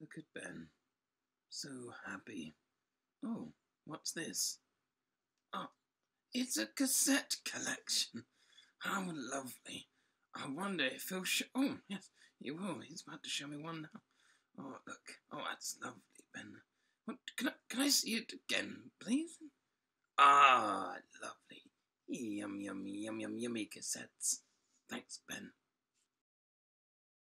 Look at Ben. So happy. Oh, what's this? Oh, it's a cassette collection. How lovely. I wonder if he'll show. Oh, yes, he will. He's about to show me one now. Oh, look. Oh, that's lovely, Ben. What, can, I, can I see it again, please? Ah, lovely. Yum, yum, yum, yum, yummy cassettes. Thanks, Ben.